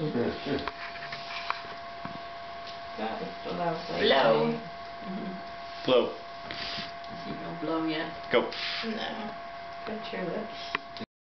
Blow. Blow. I see no blow yet. Go. No. Got your lips.